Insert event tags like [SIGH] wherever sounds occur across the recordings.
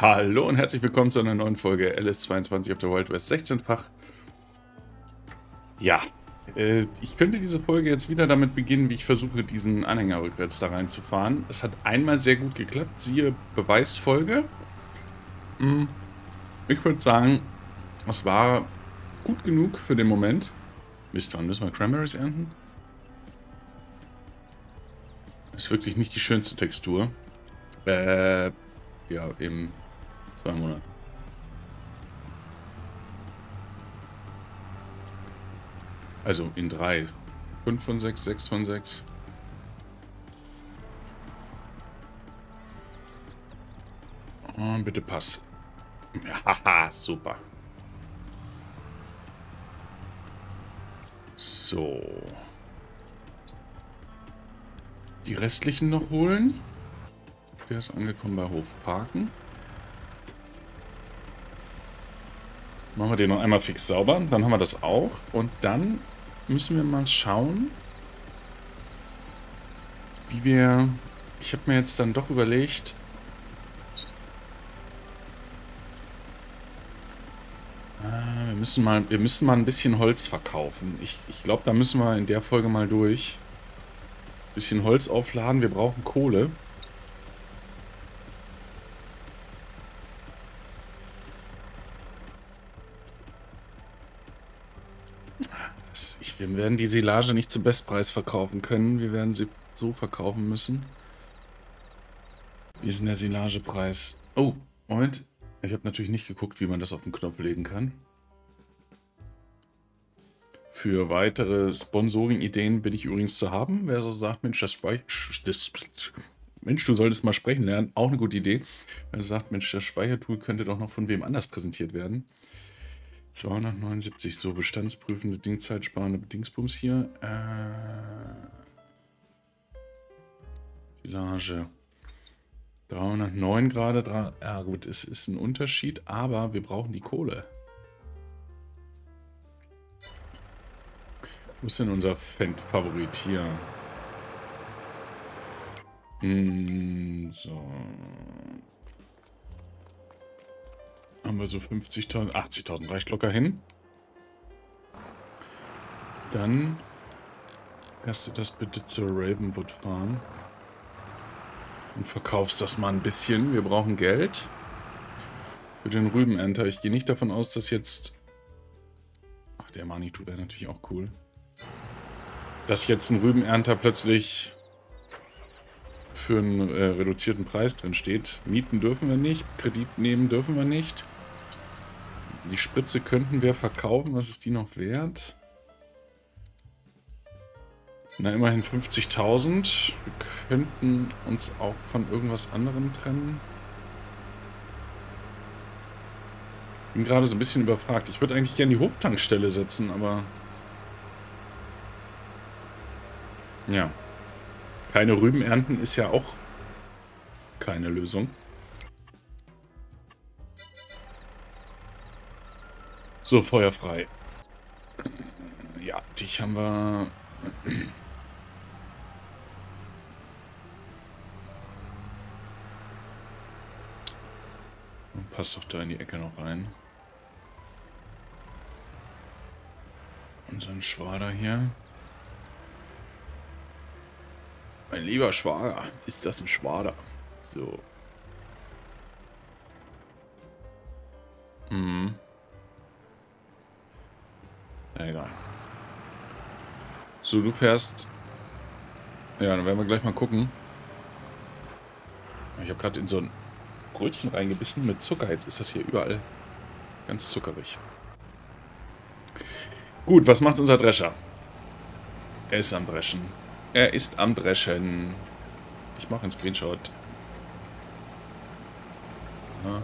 Hallo und herzlich willkommen zu einer neuen Folge LS22 auf der Wild West 16-fach. Ja, äh, ich könnte diese Folge jetzt wieder damit beginnen, wie ich versuche, diesen Anhänger rückwärts da reinzufahren. Es hat einmal sehr gut geklappt, siehe Beweisfolge. Hm, ich würde sagen, es war gut genug für den Moment. Mist, wann müssen wir Cranberries ernten? Ist wirklich nicht die schönste Textur. Äh, ja, eben zwei Monate. Also in drei. Fünf von sechs, sechs von sechs. Oh, bitte pass. Haha, [LAUGHS] super. So. Die restlichen noch holen. Der ist angekommen bei Hof Machen wir den noch einmal fix sauber. Dann haben wir das auch. Und dann müssen wir mal schauen, wie wir... Ich habe mir jetzt dann doch überlegt... Ah, wir müssen mal, wir müssen mal ein bisschen Holz verkaufen. Ich, ich glaube, da müssen wir in der Folge mal durch. Ein bisschen Holz aufladen. Wir brauchen Kohle. Wir werden die Silage nicht zum Bestpreis verkaufen können. Wir werden sie so verkaufen müssen. Wie ist denn der Silagepreis? Oh, Moment. Ich habe natürlich nicht geguckt, wie man das auf den Knopf legen kann. Für weitere Sponsoring-Ideen bin ich übrigens zu haben. Wer so sagt, Mensch, das, das Mensch, du solltest mal sprechen lernen, auch eine gute Idee. Wer sagt, Mensch, das Speichertool könnte doch noch von wem anders präsentiert werden. 279, so bestandsprüfende, dingzeitsparende Dingsbums hier. Äh, Village. 309 gerade. Ja gut, es ist ein Unterschied, aber wir brauchen die Kohle. Wo ist denn unser Favorit hier? Hm, so haben wir so 50.000, 80.000 reicht locker hin. Dann fährst du das bitte zur Ravenwood Farm und verkaufst das mal ein bisschen. Wir brauchen Geld für den Rübenernter. Ich gehe nicht davon aus, dass jetzt... Ach, der Manitou wäre natürlich auch cool. Dass jetzt ein Rübenernter plötzlich für einen äh, reduzierten Preis drin steht. Mieten dürfen wir nicht, Kredit nehmen dürfen wir nicht. Die Spritze könnten wir verkaufen. Was ist die noch wert? Na, immerhin 50.000. Wir könnten uns auch von irgendwas anderem trennen. Bin gerade so ein bisschen überfragt. Ich würde eigentlich gerne die Hoftankstelle setzen, aber... Ja. Keine Rüben ernten ist ja auch keine Lösung. So, Feuer frei. Ja, dich haben wir... Passt doch da in die Ecke noch rein. Unseren Schwader hier. Mein lieber Schwager, ist das ein Schwader? So. Mhm. Egal. So, du fährst... Ja, dann werden wir gleich mal gucken. Ich habe gerade in so ein Brötchen reingebissen mit Zucker. Jetzt ist das hier überall ganz zuckerig. Gut, was macht unser Drescher? Er ist am Dreschen. Er ist am Dreschen. Ich mache einen Screenshot. Ja.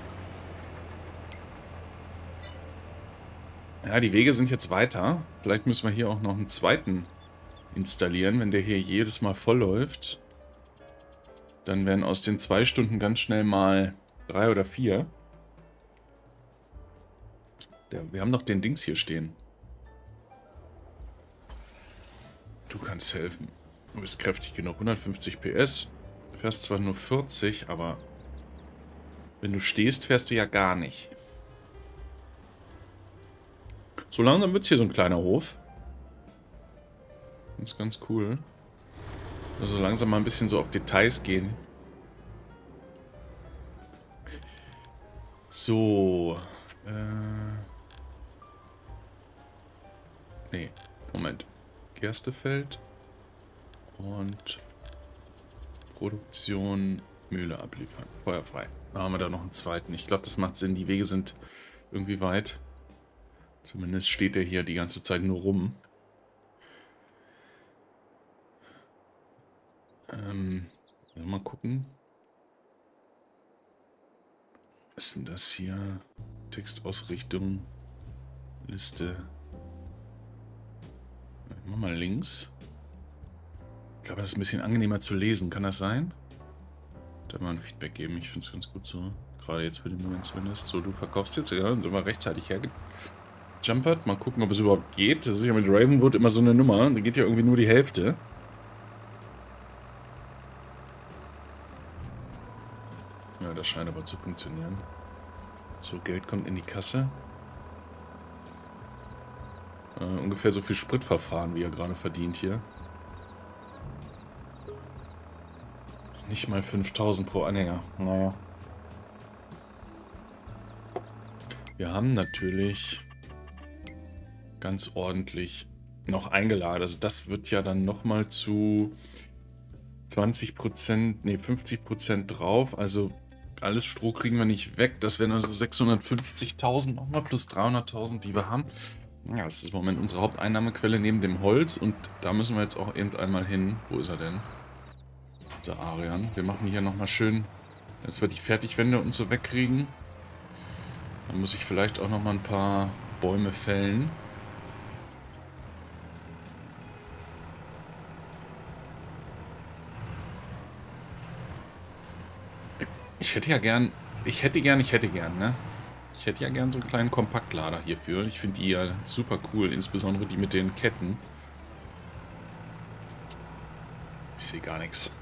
Ja, die Wege sind jetzt weiter. Vielleicht müssen wir hier auch noch einen zweiten installieren. Wenn der hier jedes Mal voll läuft, dann werden aus den zwei Stunden ganz schnell mal drei oder vier. Der, wir haben noch den Dings hier stehen. Du kannst helfen. Du bist kräftig genug. 150 PS. Du fährst zwar nur 40, aber Wenn du stehst, fährst du ja gar nicht. So langsam wird es hier so ein kleiner Hof. Das ist ganz cool. Also langsam mal ein bisschen so auf Details gehen. So. Äh. Nee, Moment. Gerstefeld und Produktion Mühle abliefern. Feuerfrei. Da haben wir da noch einen zweiten. Ich glaube, das macht Sinn. Die Wege sind irgendwie weit. Zumindest steht er hier die ganze Zeit nur rum. Ähm, mal gucken. Was ist denn das hier? Textausrichtung, Liste. Ich mach mal links. Ich glaube, das ist ein bisschen angenehmer zu lesen. Kann das sein? Da mal ein Feedback geben. Ich finde es ganz gut so. Gerade jetzt für den Moment zumindest. So, du verkaufst jetzt, ja, immer rechtzeitig hergejumpert. Mal gucken, ob es überhaupt geht. Das ist ja mit Ravenwood immer so eine Nummer. Da geht ja irgendwie nur die Hälfte. das scheint aber zu funktionieren. So, Geld kommt in die Kasse. Äh, ungefähr so viel Spritverfahren, wie er gerade verdient hier. Nicht mal 5000 pro Anhänger. Naja. Wir haben natürlich ganz ordentlich noch eingeladen. Also das wird ja dann nochmal zu 20%, nee 50% drauf. Also alles Stroh kriegen wir nicht weg. Das wären also 650.000 nochmal plus 300.000, die wir haben. Ja, das ist im Moment unsere Haupteinnahmequelle neben dem Holz. Und da müssen wir jetzt auch eben einmal hin. Wo ist er denn? Der Arian. Wir machen hier nochmal schön, dass wir die Fertigwände und so wegkriegen. Dann muss ich vielleicht auch nochmal ein paar Bäume fällen. Ich hätte ja gern, ich hätte gern, ich hätte gern, ne? Ich hätte ja gern so einen kleinen Kompaktlader hierfür. Ich finde die ja super cool, insbesondere die mit den Ketten. Ich sehe gar nichts.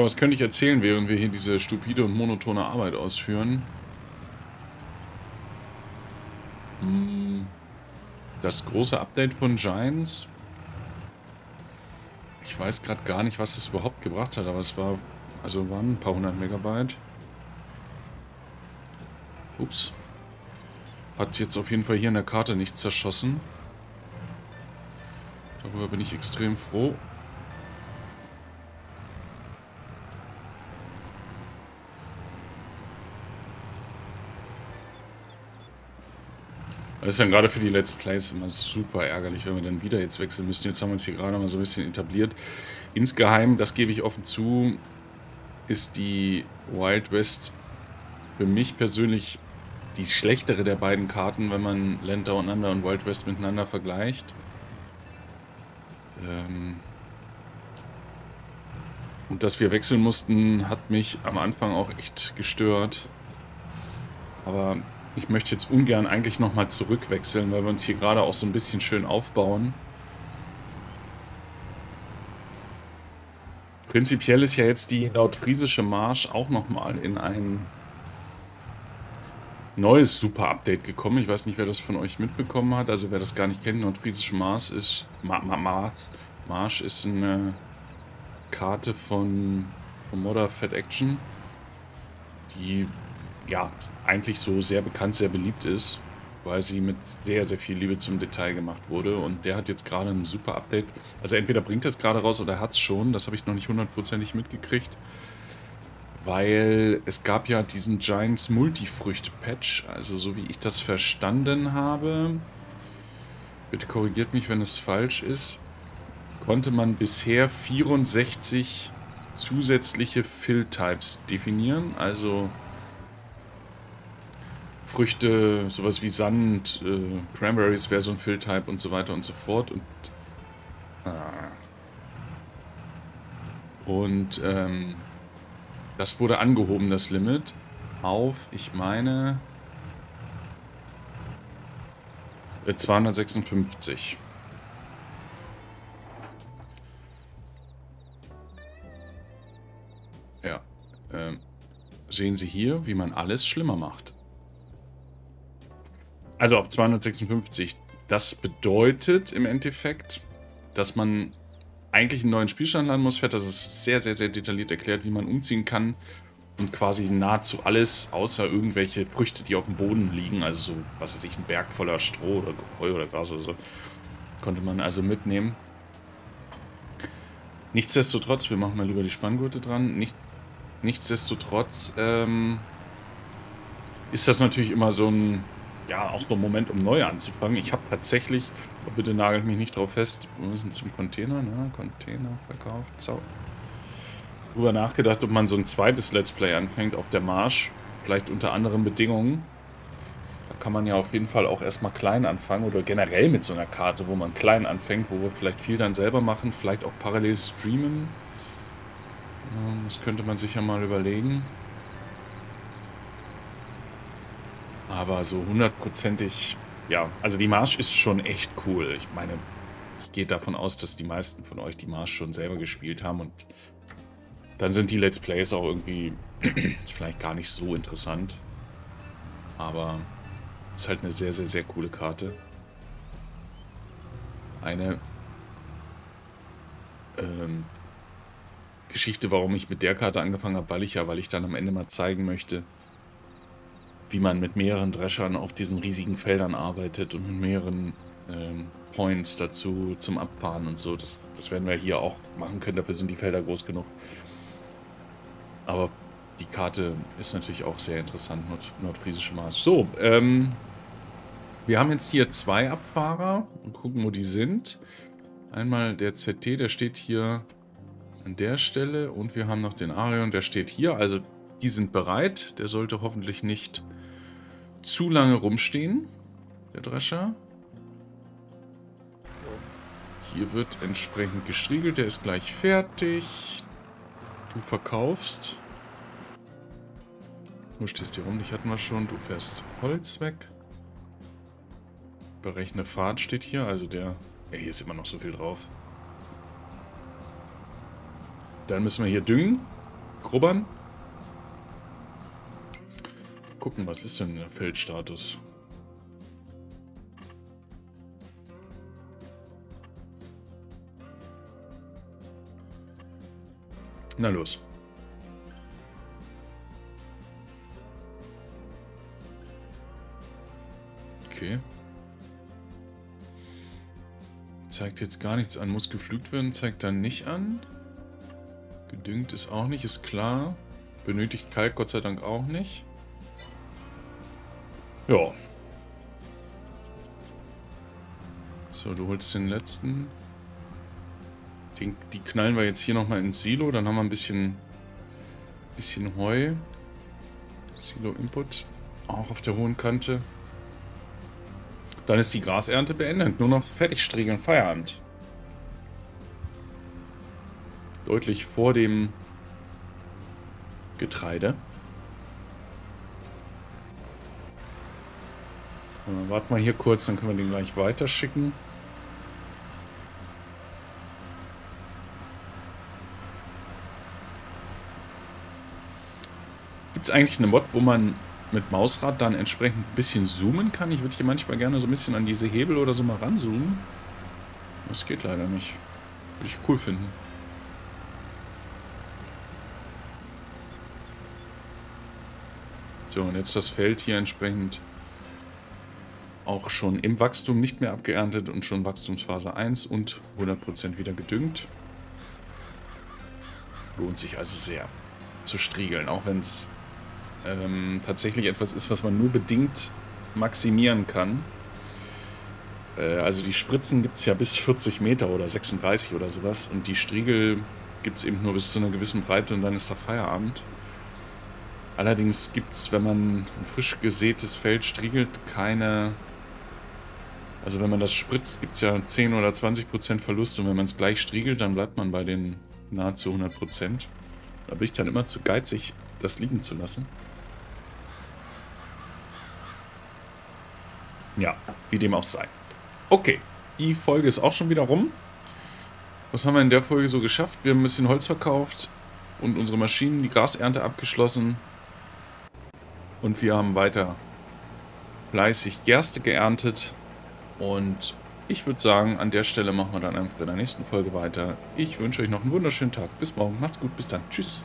Ja, was könnte ich erzählen, während wir hier diese stupide und monotone Arbeit ausführen? Hm, das große Update von Giants. Ich weiß gerade gar nicht, was es überhaupt gebracht hat, aber es war, also waren ein paar hundert Megabyte. Ups. Hat jetzt auf jeden Fall hier in der Karte nichts zerschossen. Darüber bin ich extrem froh. Das ist dann gerade für die Let's Plays immer super ärgerlich, wenn wir dann wieder jetzt wechseln müssen. Jetzt haben wir uns hier gerade mal so ein bisschen etabliert. Insgeheim, das gebe ich offen zu, ist die Wild West für mich persönlich die schlechtere der beiden Karten, wenn man Land Under und Wild West miteinander vergleicht. Ähm und dass wir wechseln mussten, hat mich am Anfang auch echt gestört. Aber ich möchte jetzt ungern eigentlich nochmal zurückwechseln, weil wir uns hier gerade auch so ein bisschen schön aufbauen. Prinzipiell ist ja jetzt die nordfriesische Marsch auch nochmal in ein neues Super-Update gekommen. Ich weiß nicht, wer das von euch mitbekommen hat. Also wer das gar nicht kennt, nordfriesische Marsch ist, Ma Ma Marsch, Marsch ist eine Karte von, von Modder Fat Action, die ja, eigentlich so sehr bekannt, sehr beliebt ist, weil sie mit sehr, sehr viel Liebe zum Detail gemacht wurde. Und der hat jetzt gerade ein super Update. Also entweder bringt er es gerade raus oder hat es schon. Das habe ich noch nicht hundertprozentig mitgekriegt. Weil es gab ja diesen Giants Multifrüchte-Patch. Also so wie ich das verstanden habe, bitte korrigiert mich, wenn es falsch ist, konnte man bisher 64 zusätzliche Fill-Types definieren. Also Früchte, sowas wie Sand, äh, Cranberries wäre so ein Fill-Type und so weiter und so fort. Und. Ah. Und ähm, das wurde angehoben, das Limit, auf, ich meine, 256. Ja, ähm, sehen Sie hier, wie man alles schlimmer macht. Also auf 256. Das bedeutet im Endeffekt, dass man eigentlich einen neuen Spielstand lernen muss. Fett, das ist sehr, sehr, sehr detailliert erklärt, wie man umziehen kann und quasi nahezu alles, außer irgendwelche Früchte, die auf dem Boden liegen, also so, was weiß ich, ein Berg voller Stroh oder Heu oder Gras oder so, konnte man also mitnehmen. Nichtsdestotrotz, wir machen mal lieber die Spanngurte dran, Nichts, nichtsdestotrotz ähm, ist das natürlich immer so ein, ja, auch so ein Moment, um neu anzufangen. Ich habe tatsächlich, bitte nagelt mich nicht drauf fest, wir müssen zum Container, ne? Container verkauft, Zau drüber nachgedacht, ob man so ein zweites Let's Play anfängt auf der Marsch. Vielleicht unter anderen Bedingungen. Da kann man ja auf jeden Fall auch erstmal klein anfangen oder generell mit so einer Karte, wo man klein anfängt, wo wir vielleicht viel dann selber machen, vielleicht auch parallel streamen. Das könnte man sich ja mal überlegen. Aber so hundertprozentig, ja, also die Marsch ist schon echt cool. Ich meine, ich gehe davon aus, dass die meisten von euch die Marsch schon selber gespielt haben und dann sind die Let's Plays auch irgendwie [CLEARS THROAT] vielleicht gar nicht so interessant. Aber ist halt eine sehr, sehr, sehr coole Karte. Eine ähm, Geschichte, warum ich mit der Karte angefangen habe, weil ich ja, weil ich dann am Ende mal zeigen möchte, wie man mit mehreren Dreschern auf diesen riesigen Feldern arbeitet und mit mehreren ähm, Points dazu zum Abfahren und so. Das, das werden wir hier auch machen können, dafür sind die Felder groß genug. Aber die Karte ist natürlich auch sehr interessant, Nord nordfriesische Mars. So, ähm, wir haben jetzt hier zwei Abfahrer und gucken, wo die sind. Einmal der ZT, der steht hier an der Stelle und wir haben noch den Arion, der steht hier. Also die sind bereit. Der sollte hoffentlich nicht zu lange rumstehen, der Drescher. Hier wird entsprechend gestriegelt. Der ist gleich fertig. Du verkaufst. Du stehst hier rum, dich hatten wir schon. Du fährst Holz weg. Berechne Fahrt steht hier, also der... Ja, hier ist immer noch so viel drauf. Dann müssen wir hier düngen. Grubbern. Gucken, was ist denn der Feldstatus? Na los. Okay. Zeigt jetzt gar nichts an. Muss gepflügt werden, zeigt dann nicht an. Gedüngt ist auch nicht, ist klar. Benötigt Kalk Gott sei Dank auch nicht. Ja. So, du holst den letzten. Den, die knallen wir jetzt hier nochmal ins Silo. Dann haben wir ein bisschen, bisschen Heu. Silo Input. Auch auf der hohen Kante. Dann ist die Grasernte beendet. Nur noch fertig striegeln, Feierabend. Deutlich vor dem Getreide. Warten wir hier kurz, dann können wir den gleich weiterschicken. Gibt es eigentlich eine Mod, wo man mit Mausrad dann entsprechend ein bisschen zoomen kann? Ich würde hier manchmal gerne so ein bisschen an diese Hebel oder so mal ranzoomen. Das geht leider nicht. Würde ich cool finden. So, und jetzt das Feld hier entsprechend auch schon im Wachstum nicht mehr abgeerntet und schon Wachstumsphase 1 und 100% wieder gedüngt. Lohnt sich also sehr zu striegeln, auch wenn es ähm, tatsächlich etwas ist, was man nur bedingt maximieren kann. Äh, also die Spritzen gibt es ja bis 40 Meter oder 36 oder sowas und die Striegel gibt es eben nur bis zu einer gewissen Breite und dann ist da Feierabend. Allerdings gibt es, wenn man ein frisch gesätes Feld striegelt, keine... Also wenn man das spritzt, gibt es ja 10 oder 20 Prozent Verlust und wenn man es gleich striegelt, dann bleibt man bei den Nahezu 100%. Da bin ich dann immer zu geizig, das liegen zu lassen. Ja, wie dem auch sei. Okay, die Folge ist auch schon wieder rum. Was haben wir in der Folge so geschafft? Wir haben ein bisschen Holz verkauft und unsere Maschinen, die Grasernte abgeschlossen. Und wir haben weiter fleißig Gerste geerntet. Und ich würde sagen, an der Stelle machen wir dann einfach in der nächsten Folge weiter. Ich wünsche euch noch einen wunderschönen Tag. Bis morgen. Macht's gut. Bis dann. Tschüss.